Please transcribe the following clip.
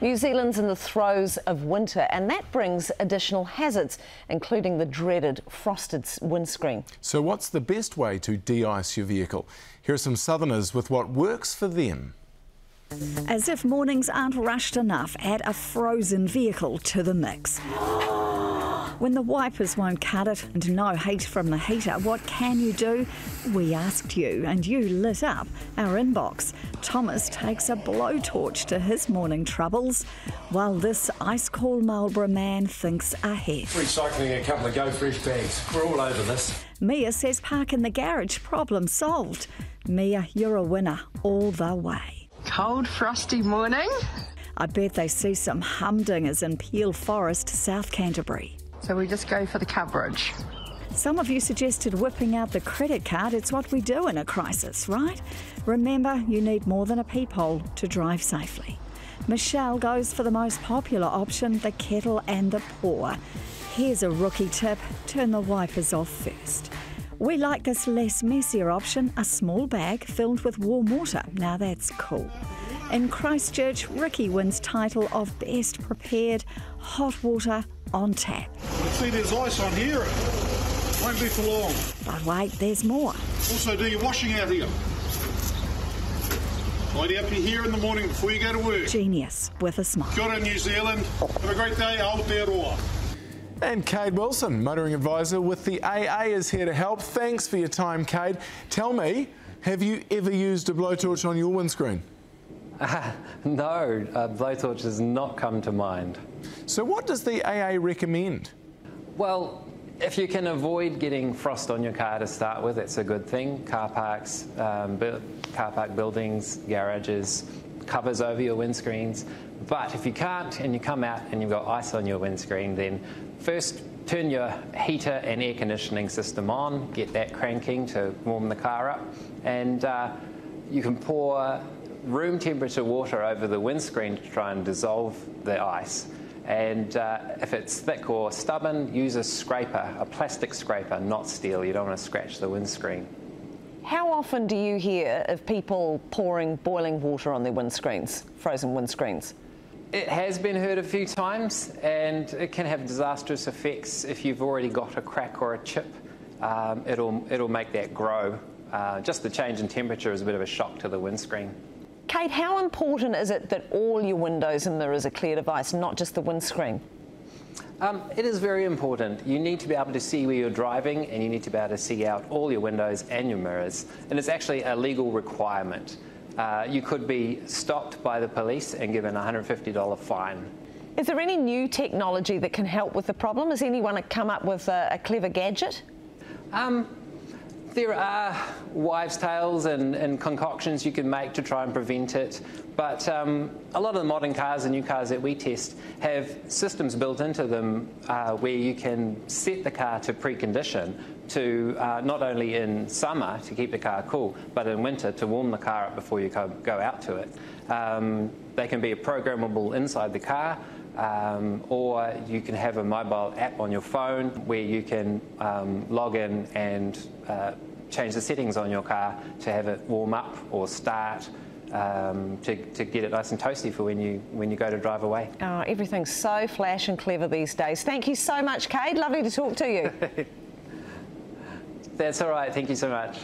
New Zealand's in the throes of winter, and that brings additional hazards, including the dreaded frosted windscreen. So, what's the best way to de ice your vehicle? Here are some Southerners with what works for them. As if mornings aren't rushed enough, add a frozen vehicle to the mix. When the wipers won't cut it and no heat from the heater, what can you do? We asked you and you lit up our inbox. Thomas takes a blowtorch to his morning troubles, while this ice cold Marlborough man thinks ahead. Recycling a couple of Go Fresh bags. We're all over this. Mia says park in the garage, problem solved. Mia, you're a winner all the way. Cold, frosty morning. I bet they see some humdingers in Peel Forest, South Canterbury. So we just go for the coverage. Some of you suggested whipping out the credit card. It's what we do in a crisis, right? Remember, you need more than a peephole to drive safely. Michelle goes for the most popular option the kettle and the pour. Here's a rookie tip turn the wipers off first. We like this less messier option a small bag filled with warm water. Now that's cool. In Christchurch, Ricky wins title of Best Prepared Hot Water on Tap. See, there's ice on here. Won't be for long. But wait, there's more. Also, do your washing out here. Tidy up your hair in the morning before you go to work. Genius with a smile. Kia ora, New Zealand. Have a great day. Aotearoa. And Cade Wilson, motoring advisor with the AA, is here to help. Thanks for your time, Cade. Tell me, have you ever used a blowtorch on your windscreen? Uh, no, a blowtorch has not come to mind. So, what does the AA recommend? Well, if you can avoid getting frost on your car to start with, it's a good thing. Car parks, um, car park buildings, garages, covers over your windscreens. But if you can't and you come out and you've got ice on your windscreen, then first turn your heater and air conditioning system on, get that cranking to warm the car up, and uh, you can pour room temperature water over the windscreen to try and dissolve the ice. And uh, if it's thick or stubborn, use a scraper, a plastic scraper, not steel. You don't want to scratch the windscreen. How often do you hear of people pouring boiling water on their windscreens, frozen windscreens? It has been heard a few times, and it can have disastrous effects if you've already got a crack or a chip. Um, it'll, it'll make that grow. Uh, just the change in temperature is a bit of a shock to the windscreen. Cade, how important is it that all your windows and mirrors are clear device, not just the windscreen? Um, it is very important. You need to be able to see where you're driving and you need to be able to see out all your windows and your mirrors. And it's actually a legal requirement. Uh, you could be stopped by the police and given a $150 fine. Is there any new technology that can help with the problem? Has anyone come up with a, a clever gadget? Um, there are wives' tales and, and, concoctions you can make to try and prevent it, but um, a lot of the modern cars and new cars that we test have systems built into them uh, where you can set the car to precondition to uh, not only in summer to keep the car cool, but in winter to warm the car up before you go out to it. Um, they can be programmable inside the car. Um, or you can have a mobile app on your phone where you can um, log in and uh, change the settings on your car to have it warm up or start. Um, to, to get it nice and toasty for when you when you go to drive away. Oh, everything's so flash and clever these days. Thank you so much, Cade. Lovely to talk to you. That's all right. Thank you so much.